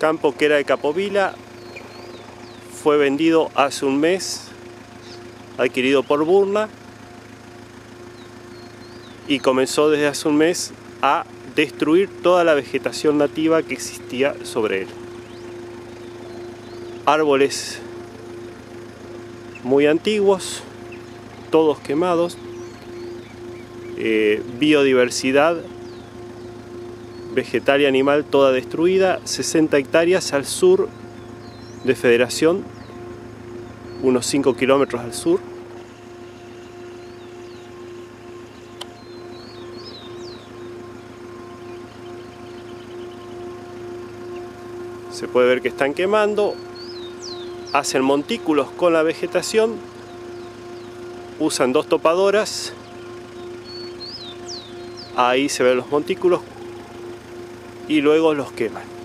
Campo que era de Capovila fue vendido hace un mes, adquirido por Burna y comenzó desde hace un mes a destruir toda la vegetación nativa que existía sobre él. Árboles muy antiguos, todos quemados, eh, biodiversidad vegetal y animal toda destruida, 60 hectáreas al sur de Federación, unos 5 kilómetros al sur. Se puede ver que están quemando, hacen montículos con la vegetación, usan dos topadoras, ahí se ven los montículos y luego los queman.